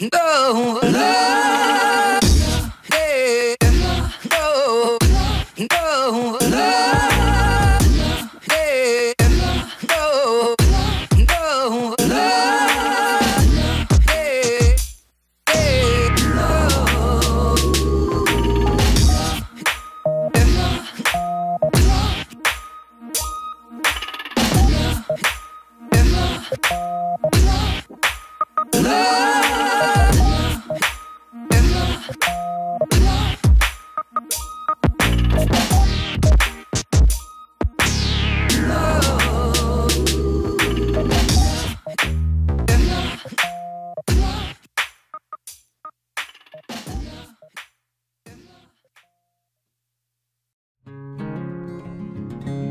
No.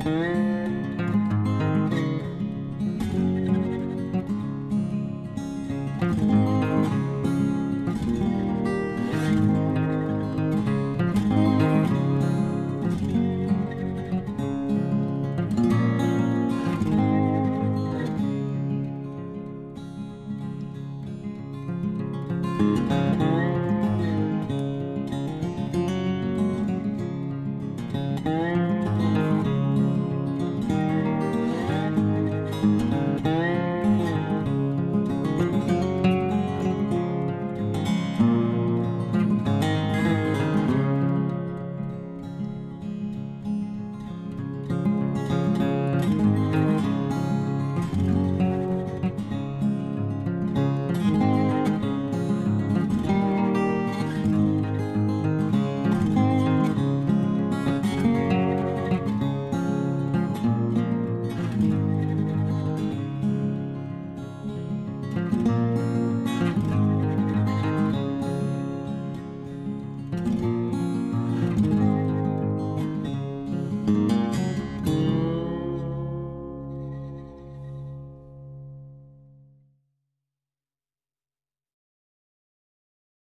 Mm-hmm.